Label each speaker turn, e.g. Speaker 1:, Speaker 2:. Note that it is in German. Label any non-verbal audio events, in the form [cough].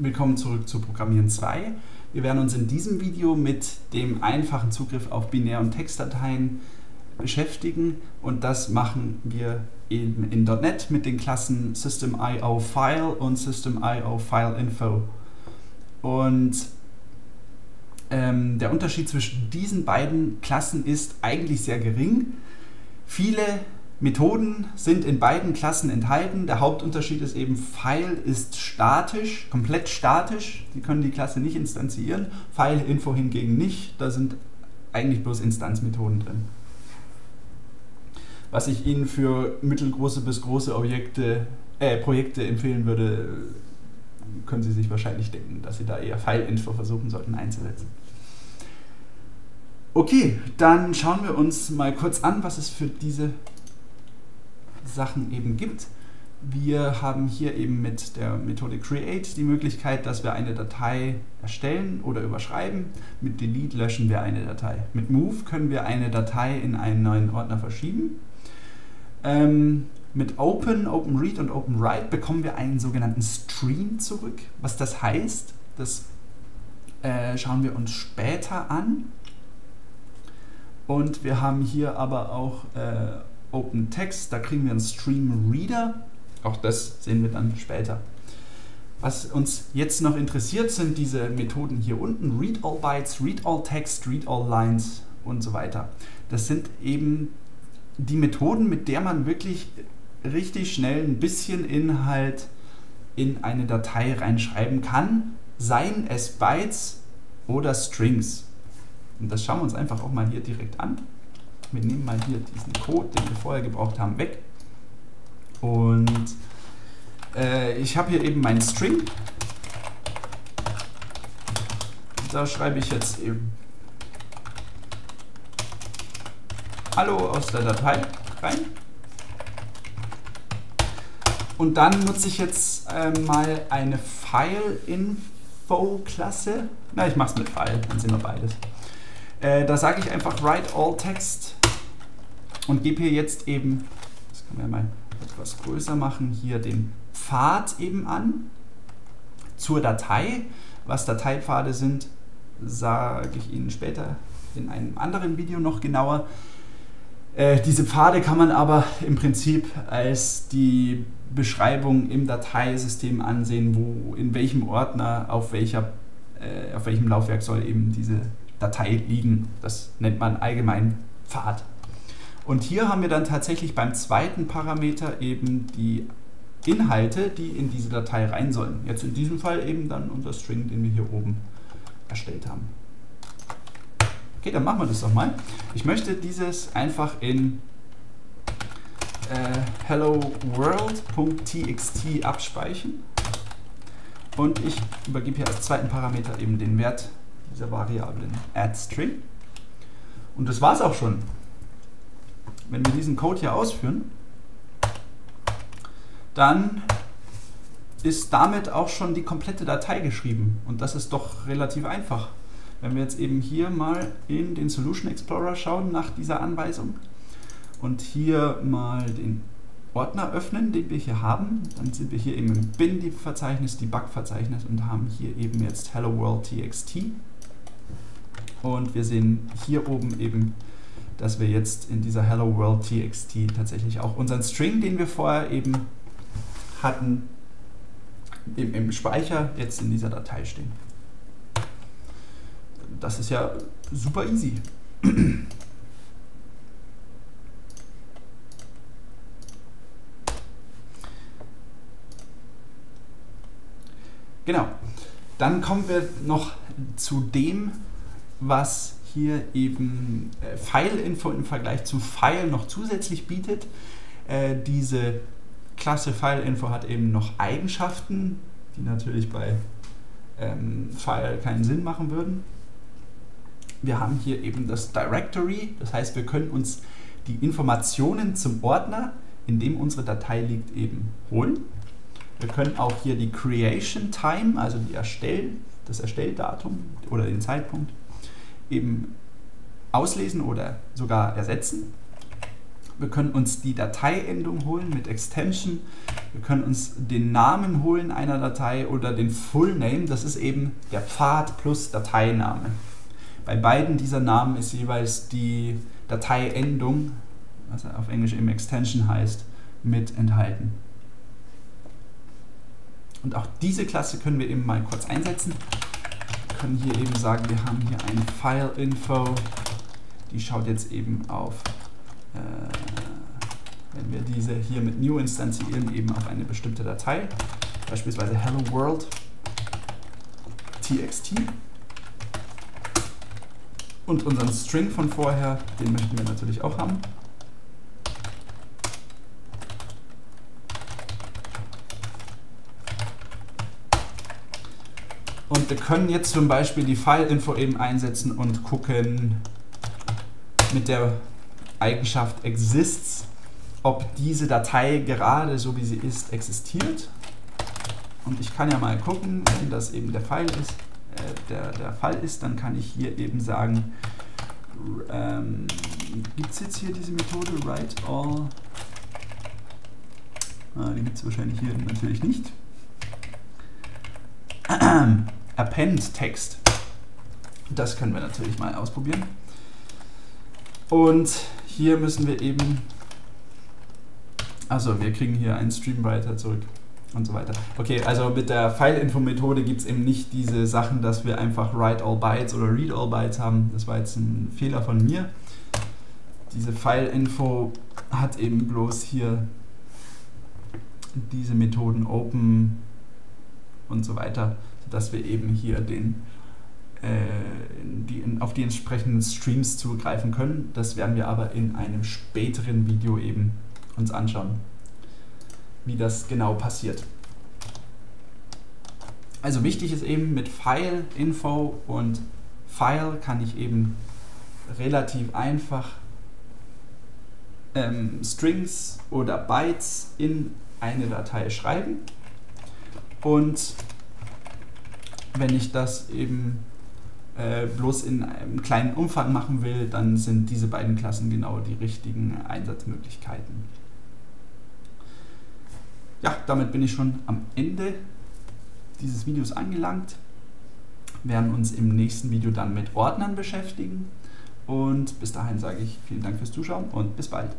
Speaker 1: Willkommen zurück zu Programmieren 2. Wir werden uns in diesem Video mit dem einfachen Zugriff auf Binär- und Textdateien beschäftigen und das machen wir in, in .NET mit den Klassen System.io File und System.io File Info. Und ähm, der Unterschied zwischen diesen beiden Klassen ist eigentlich sehr gering. Viele Methoden sind in beiden Klassen enthalten. Der Hauptunterschied ist eben, File ist statisch, komplett statisch. Sie können die Klasse nicht instanzieren. File Info hingegen nicht. Da sind eigentlich bloß Instanzmethoden drin. Was ich Ihnen für mittelgroße bis große Objekte, äh, Projekte empfehlen würde, können Sie sich wahrscheinlich denken, dass Sie da eher File Info versuchen sollten einzusetzen. Okay, dann schauen wir uns mal kurz an, was es für diese Sachen eben gibt. Wir haben hier eben mit der Methode create die Möglichkeit, dass wir eine Datei erstellen oder überschreiben. Mit delete löschen wir eine Datei. Mit move können wir eine Datei in einen neuen Ordner verschieben. Ähm, mit open, open read und open write bekommen wir einen sogenannten Stream zurück. Was das heißt, das äh, schauen wir uns später an. Und wir haben hier aber auch äh, Open Text, da kriegen wir einen Stream Reader. Auch das sehen wir dann später. Was uns jetzt noch interessiert, sind diese Methoden hier unten. Read all Bytes, Read all Text, Read all Lines und so weiter. Das sind eben die Methoden, mit der man wirklich richtig schnell ein bisschen Inhalt in eine Datei reinschreiben kann, seien es Bytes oder Strings. Und das schauen wir uns einfach auch mal hier direkt an. Wir nehmen mal hier diesen Code, den wir vorher gebraucht haben, weg. Und äh, ich habe hier eben meinen String. Da schreibe ich jetzt eben Hallo aus der Datei rein. Und dann nutze ich jetzt äh, mal eine File-Info-Klasse. Na, ich mache es mit File, dann sehen wir beides. Äh, da sage ich einfach write all text und gebe hier jetzt eben, das können wir mal etwas größer machen, hier den Pfad eben an zur Datei. Was Dateipfade sind, sage ich Ihnen später in einem anderen Video noch genauer. Äh, diese Pfade kann man aber im Prinzip als die Beschreibung im Dateisystem ansehen, wo in welchem Ordner auf, welcher, äh, auf welchem Laufwerk soll eben diese Datei liegen. Das nennt man allgemein Pfad. Und hier haben wir dann tatsächlich beim zweiten Parameter eben die Inhalte, die in diese Datei rein sollen. Jetzt in diesem Fall eben dann unser String, den wir hier oben erstellt haben. Okay, dann machen wir das doch mal. Ich möchte dieses einfach in äh, helloworld.txt abspeichern und ich übergebe hier als zweiten Parameter eben den Wert dieser Variablen addString. Und das war es auch schon. Wenn wir diesen Code hier ausführen, dann ist damit auch schon die komplette Datei geschrieben. Und das ist doch relativ einfach. Wenn wir jetzt eben hier mal in den Solution Explorer schauen nach dieser Anweisung und hier mal den Ordner öffnen, den wir hier haben, dann sind wir hier eben im bin-Verzeichnis, Debug-Verzeichnis und haben hier eben jetzt Hello World TXT. Und wir sehen hier oben eben, dass wir jetzt in dieser Hello World TXT tatsächlich auch unseren String, den wir vorher eben hatten, im, im Speicher jetzt in dieser Datei stehen. Das ist ja super easy. Genau. Dann kommen wir noch zu dem, was hier eben äh, File-Info im Vergleich zu File noch zusätzlich bietet. Äh, diese Klasse File-Info hat eben noch Eigenschaften, die natürlich bei ähm, File keinen Sinn machen würden. Wir haben hier eben das Directory, das heißt, wir können uns die Informationen zum Ordner, in dem unsere Datei liegt, eben holen. Wir können auch hier die Creation Time, also die Erstell, das Erstelldatum oder den Zeitpunkt, eben auslesen oder sogar ersetzen. Wir können uns die Dateiendung holen mit Extension. Wir können uns den Namen holen einer Datei oder den Full Name. Das ist eben der Pfad plus Dateiname. Bei beiden dieser Namen ist jeweils die Dateiendung, was auf Englisch eben Extension heißt, mit enthalten. Und auch diese Klasse können wir eben mal kurz einsetzen. Können hier eben sagen, wir haben hier ein File-Info. Die schaut jetzt eben auf äh, wenn wir diese hier mit new instanzieren, eben auf eine bestimmte Datei, beispielsweise hello world txt und unseren String von vorher, den möchten wir natürlich auch haben. Und wir können jetzt zum Beispiel die File-Info eben einsetzen und gucken mit der Eigenschaft exists, ob diese Datei gerade so wie sie ist existiert. Und ich kann ja mal gucken, wenn das eben der Fall ist, äh, der, der Fall ist, dann kann ich hier eben sagen, ähm, gibt es jetzt hier diese Methode write all? Ah, die gibt es wahrscheinlich hier natürlich nicht. [clears throat] Append Text. Das können wir natürlich mal ausprobieren. Und hier müssen wir eben, also wir kriegen hier einen Stream weiter zurück und so weiter. Okay, also mit der File-Info-Methode gibt es eben nicht diese Sachen, dass wir einfach write all bytes oder read all bytes haben. Das war jetzt ein Fehler von mir. Diese File-Info hat eben bloß hier diese Methoden open und so weiter, sodass wir eben hier den äh, die, auf die entsprechenden Streams zugreifen können. Das werden wir aber in einem späteren Video eben uns anschauen, wie das genau passiert. Also wichtig ist eben mit File, Info und File kann ich eben relativ einfach ähm, Strings oder Bytes in eine Datei schreiben und wenn ich das eben äh, bloß in einem kleinen Umfang machen will, dann sind diese beiden Klassen genau die richtigen Einsatzmöglichkeiten. Ja, damit bin ich schon am Ende dieses Videos angelangt. Wir werden uns im nächsten Video dann mit Ordnern beschäftigen. Und bis dahin sage ich vielen Dank fürs Zuschauen und bis bald.